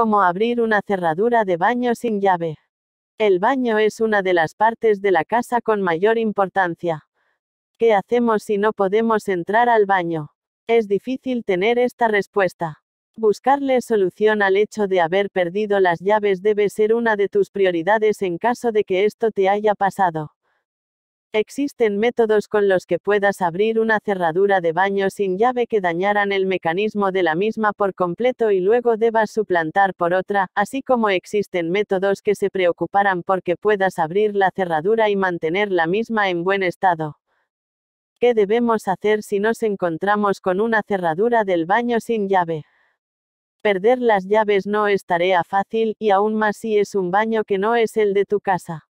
Cómo abrir una cerradura de baño sin llave. El baño es una de las partes de la casa con mayor importancia. ¿Qué hacemos si no podemos entrar al baño? Es difícil tener esta respuesta. Buscarle solución al hecho de haber perdido las llaves debe ser una de tus prioridades en caso de que esto te haya pasado. Existen métodos con los que puedas abrir una cerradura de baño sin llave que dañaran el mecanismo de la misma por completo y luego debas suplantar por otra, así como existen métodos que se preocuparán porque puedas abrir la cerradura y mantener la misma en buen estado. ¿Qué debemos hacer si nos encontramos con una cerradura del baño sin llave? Perder las llaves no es tarea fácil, y aún más si es un baño que no es el de tu casa.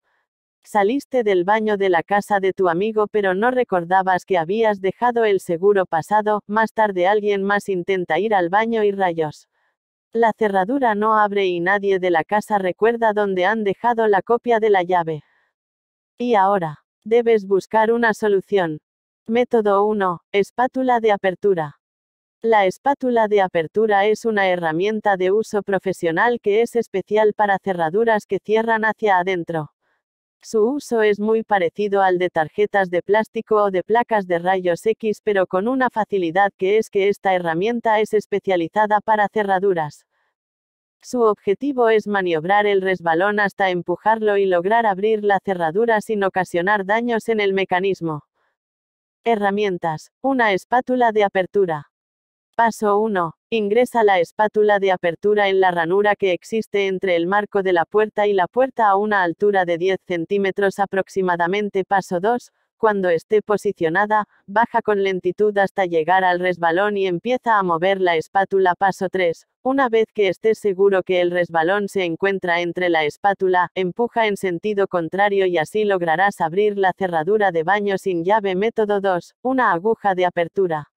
Saliste del baño de la casa de tu amigo pero no recordabas que habías dejado el seguro pasado, más tarde alguien más intenta ir al baño y rayos. La cerradura no abre y nadie de la casa recuerda dónde han dejado la copia de la llave. Y ahora, debes buscar una solución. Método 1. Espátula de apertura. La espátula de apertura es una herramienta de uso profesional que es especial para cerraduras que cierran hacia adentro. Su uso es muy parecido al de tarjetas de plástico o de placas de rayos X pero con una facilidad que es que esta herramienta es especializada para cerraduras. Su objetivo es maniobrar el resbalón hasta empujarlo y lograr abrir la cerradura sin ocasionar daños en el mecanismo. Herramientas. Una espátula de apertura. Paso 1. Ingresa la espátula de apertura en la ranura que existe entre el marco de la puerta y la puerta a una altura de 10 centímetros aproximadamente. Paso 2. Cuando esté posicionada, baja con lentitud hasta llegar al resbalón y empieza a mover la espátula. Paso 3. Una vez que estés seguro que el resbalón se encuentra entre la espátula, empuja en sentido contrario y así lograrás abrir la cerradura de baño sin llave. Método 2. Una aguja de apertura.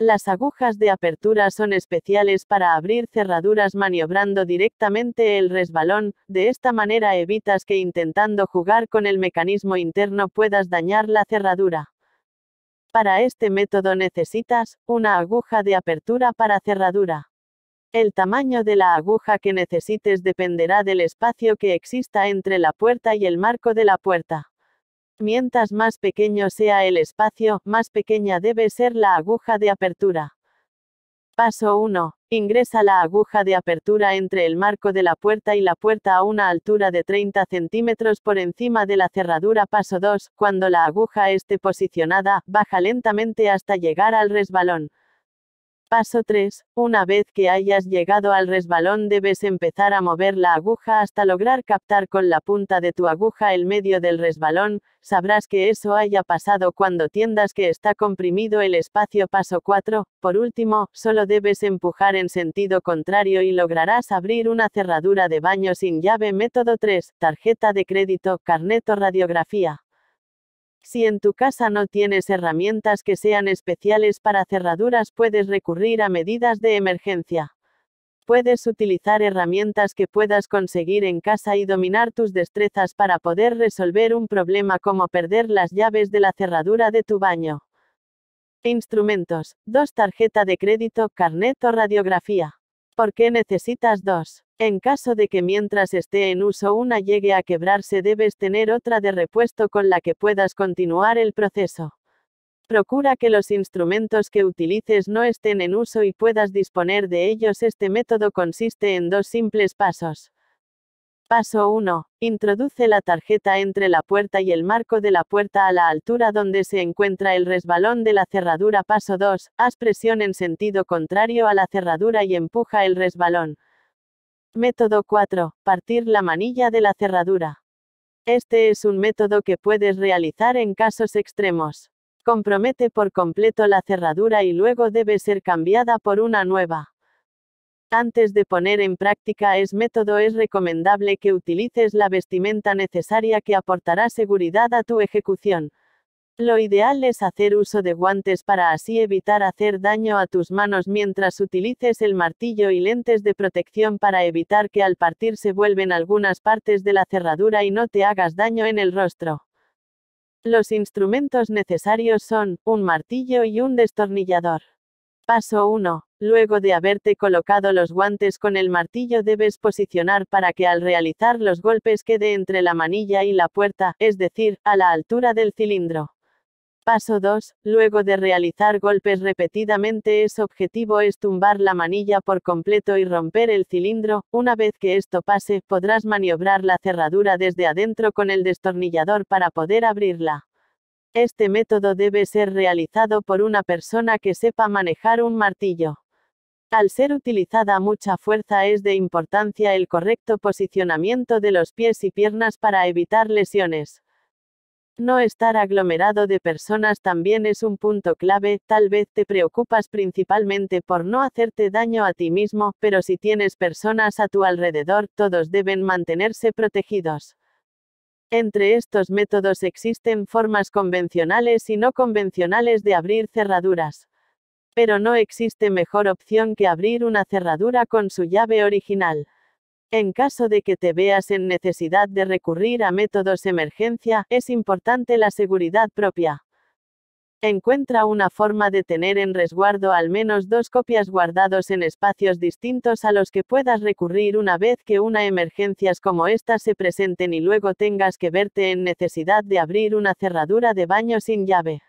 Las agujas de apertura son especiales para abrir cerraduras maniobrando directamente el resbalón, de esta manera evitas que intentando jugar con el mecanismo interno puedas dañar la cerradura. Para este método necesitas, una aguja de apertura para cerradura. El tamaño de la aguja que necesites dependerá del espacio que exista entre la puerta y el marco de la puerta. Mientras más pequeño sea el espacio, más pequeña debe ser la aguja de apertura. Paso 1. Ingresa la aguja de apertura entre el marco de la puerta y la puerta a una altura de 30 centímetros por encima de la cerradura. Paso 2. Cuando la aguja esté posicionada, baja lentamente hasta llegar al resbalón. Paso 3. Una vez que hayas llegado al resbalón debes empezar a mover la aguja hasta lograr captar con la punta de tu aguja el medio del resbalón, sabrás que eso haya pasado cuando tiendas que está comprimido el espacio. Paso 4. Por último, solo debes empujar en sentido contrario y lograrás abrir una cerradura de baño sin llave. Método 3. Tarjeta de crédito, carnet o radiografía. Si en tu casa no tienes herramientas que sean especiales para cerraduras, puedes recurrir a medidas de emergencia. Puedes utilizar herramientas que puedas conseguir en casa y dominar tus destrezas para poder resolver un problema como perder las llaves de la cerradura de tu baño. Instrumentos. 2 tarjeta de crédito, carnet o radiografía. ¿Por qué necesitas dos? En caso de que mientras esté en uso una llegue a quebrarse debes tener otra de repuesto con la que puedas continuar el proceso. Procura que los instrumentos que utilices no estén en uso y puedas disponer de ellos. Este método consiste en dos simples pasos. Paso 1. Introduce la tarjeta entre la puerta y el marco de la puerta a la altura donde se encuentra el resbalón de la cerradura. Paso 2. Haz presión en sentido contrario a la cerradura y empuja el resbalón. Método 4. Partir la manilla de la cerradura. Este es un método que puedes realizar en casos extremos. Compromete por completo la cerradura y luego debe ser cambiada por una nueva. Antes de poner en práctica es método es recomendable que utilices la vestimenta necesaria que aportará seguridad a tu ejecución. Lo ideal es hacer uso de guantes para así evitar hacer daño a tus manos mientras utilices el martillo y lentes de protección para evitar que al partir se vuelven algunas partes de la cerradura y no te hagas daño en el rostro. Los instrumentos necesarios son, un martillo y un destornillador. Paso 1. Luego de haberte colocado los guantes con el martillo debes posicionar para que al realizar los golpes quede entre la manilla y la puerta, es decir, a la altura del cilindro. Paso 2. Luego de realizar golpes repetidamente es objetivo es tumbar la manilla por completo y romper el cilindro. Una vez que esto pase, podrás maniobrar la cerradura desde adentro con el destornillador para poder abrirla. Este método debe ser realizado por una persona que sepa manejar un martillo. Al ser utilizada mucha fuerza es de importancia el correcto posicionamiento de los pies y piernas para evitar lesiones. No estar aglomerado de personas también es un punto clave, tal vez te preocupas principalmente por no hacerte daño a ti mismo, pero si tienes personas a tu alrededor, todos deben mantenerse protegidos. Entre estos métodos existen formas convencionales y no convencionales de abrir cerraduras. Pero no existe mejor opción que abrir una cerradura con su llave original. En caso de que te veas en necesidad de recurrir a métodos emergencia, es importante la seguridad propia. Encuentra una forma de tener en resguardo al menos dos copias guardados en espacios distintos a los que puedas recurrir una vez que una emergencias como esta se presenten y luego tengas que verte en necesidad de abrir una cerradura de baño sin llave.